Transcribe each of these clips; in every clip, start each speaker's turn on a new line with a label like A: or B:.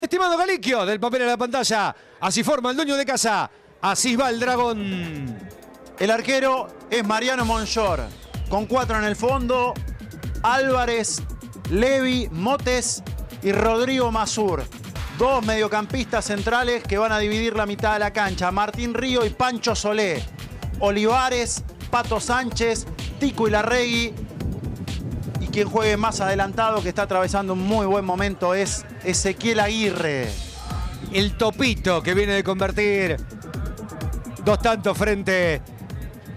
A: Estimado Galiquio, del papel a la pantalla. Así forma el dueño de casa. Así va el dragón.
B: El arquero es Mariano Monchor, con cuatro en el fondo. Álvarez, Levi, Motes y Rodrigo Mazur. Dos mediocampistas centrales que van a dividir la mitad de la cancha. Martín Río y Pancho Solé. Olivares, Pato Sánchez, Tico y Larregui. Quien juegue más adelantado, que está atravesando un muy buen momento, es Ezequiel Aguirre.
A: El topito que viene de convertir dos tantos frente.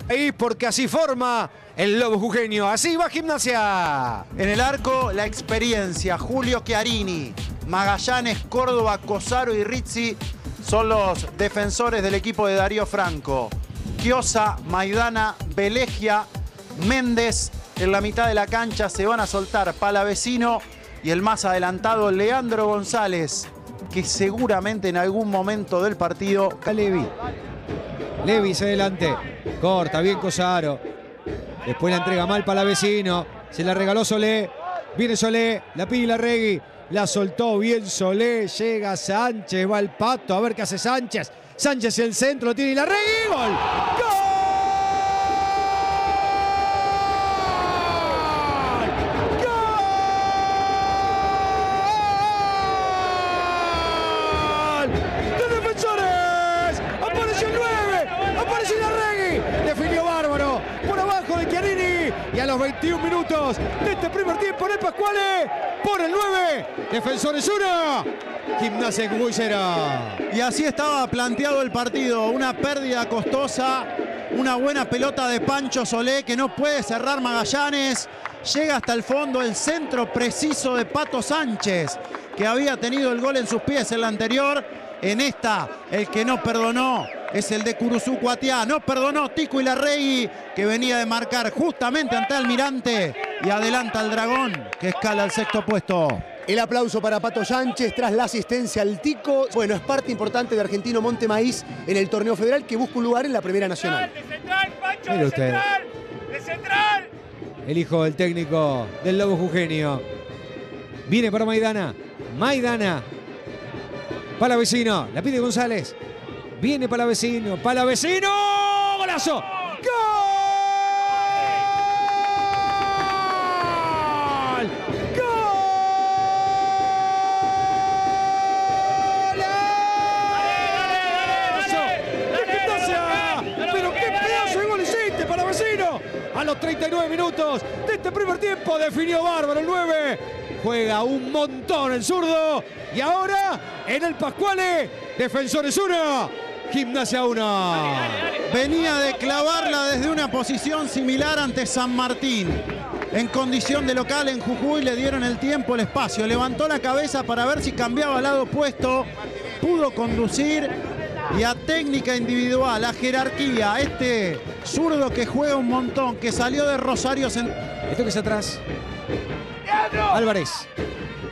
A: Ahí porque así forma el lobo jujeño. Así va gimnasia.
B: En el arco, la experiencia. Julio Chiarini, Magallanes, Córdoba, Cosaro y Rizzi son los defensores del equipo de Darío Franco. Kiosa, Maidana, Belegia, Méndez. En la mitad de la cancha se van a soltar Palavecino y el más adelantado Leandro González, que seguramente en algún momento del partido.
A: Levi. Levi se adelante. Corta, bien Cosaro. Después la entrega mal Palavecino. Se la regaló Solé. Viene Solé. La pide la Regui. La soltó bien Solé. Llega Sánchez. Va el pato. A ver qué hace Sánchez. Sánchez el centro. Lo tiene y la Regui. Gol. ¡Gol! ¡De defensores! ¡Apareció el 9! ¡Apareció Larregui! Definió bárbaro. Por abajo de Chiarini. Y a los 21 minutos de este primer tiempo el Pascuale. Por el 9. Defensores 1. Gimnasia 0.
B: Y así estaba planteado el partido. Una pérdida costosa. Una buena pelota de Pancho Solé que no puede cerrar Magallanes. Llega hasta el fondo el centro preciso de Pato Sánchez, que había tenido el gol en sus pies en la anterior. En esta, el que no perdonó es el de Curuzú Cuatiá. No perdonó Tico y Larregui, que venía de marcar justamente ante Almirante. Y adelanta al Dragón, que escala al sexto puesto.
C: El aplauso para Pato Sánchez tras la asistencia al Tico. Bueno, es parte importante de Argentino Monte Maíz en el torneo federal que busca un lugar en la Primera Nacional.
D: De central, Pancho,
A: Mire
D: de
A: usted.
D: central, de central.
A: El hijo del técnico del Lobo Jugenio. Viene para Maidana. Maidana. Palavecino. La pide González. Viene Palavecino. Palavecino. ¡Golazo! ¡Gol! ¡Golazo! ¡De Gimnasia! ¡Pero qué pedazo de gol hiciste, Palavecino! A los 39 minutos de este primer tiempo definió Bárbaro el 9. Juega un montón el zurdo. Y ahora en el Pascuale, Defensores 1, Gimnasia 1.
B: Venía de clavarla desde una posición similar ante San Martín. En condición de local en Jujuy le dieron el tiempo, el espacio. Levantó la cabeza para ver si cambiaba al lado opuesto. Pudo conducir y a técnica individual, a jerarquía. Este zurdo que juega un montón, que salió de Rosario.
A: Esto que es atrás. Álvarez.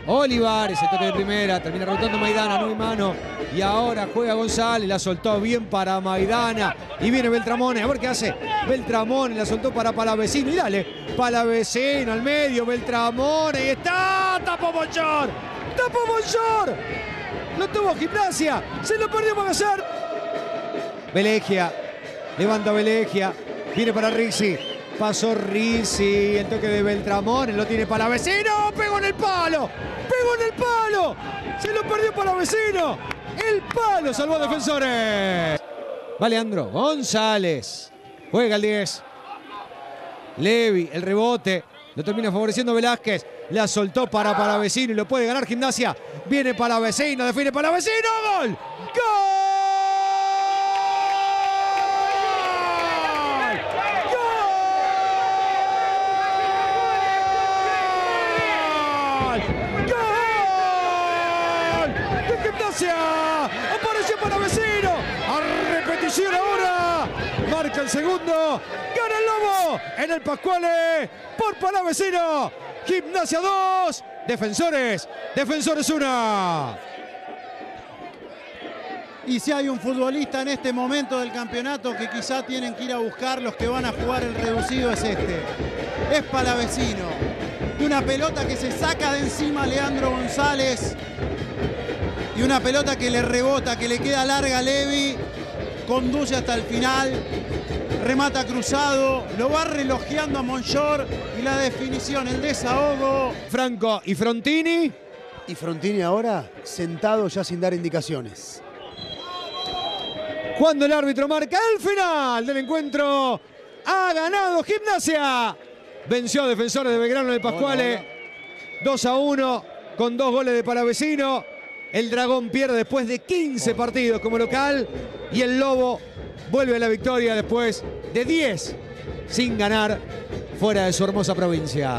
A: Olivares, el toque de primera, termina rotando Maidana, no hay mano. Y ahora juega González, la soltó bien para Maidana. Y viene Beltramone, a ver qué hace. Beltramone la soltó para Palavecino. Y dale, Palavecino al medio, Beltramone. Y está, tapó Monchor. Tapó Monchor. Lo tuvo Gimnasia, se lo perdió Magallanes. Velegia, levanta Velegia, viene para Rizzi. Pasó Rizzi, el toque de Beltramón, lo tiene para vecino, pegó en el palo, pegó en el palo, se lo perdió para vecino, el palo salvó a defensores. Va Leandro González, juega el 10. Levi, el rebote, lo termina favoreciendo Velázquez, la soltó para Palavecino y lo puede ganar Gimnasia. Viene Palavecino, define Palavecino, gol, gol. ¡Gol! ¡Gol! ¡De Gimnasia! ¡Apareció para vecino! ¡A repetición ahora! Marca el segundo. ¡Gana el Lobo! En el Pascuale. Por Palavecino. Gimnasia 2. Defensores. Defensores 1.
B: Y si hay un futbolista en este momento del campeonato que quizá tienen que ir a buscar los que van a jugar el reducido es este. Es Palavecino. De una pelota que se saca de encima Leandro González. Y una pelota que le rebota, que le queda larga a Levi, conduce hasta el final, remata cruzado, lo va relojeando a Monchor y la definición, el desahogo.
A: Franco y Frontini.
C: Y Frontini ahora sentado ya sin dar indicaciones.
A: Cuando el árbitro marca el final del encuentro, ha ganado Gimnasia. Venció a Defensores de Belgrano de Pascuale 2 a 1 con dos goles de Palavecino. El Dragón pierde después de 15 partidos como local y el Lobo vuelve a la victoria después de 10 sin ganar fuera de su hermosa provincia.